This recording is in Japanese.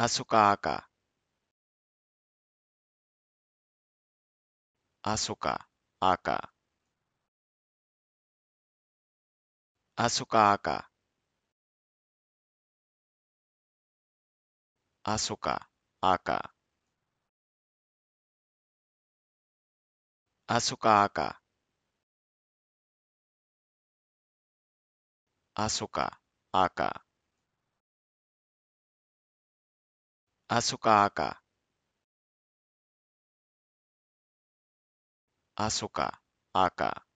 あそかあか。あそかあか。あそかあか。あそかあか。あそかあか。Açucaaca, Açucaaca.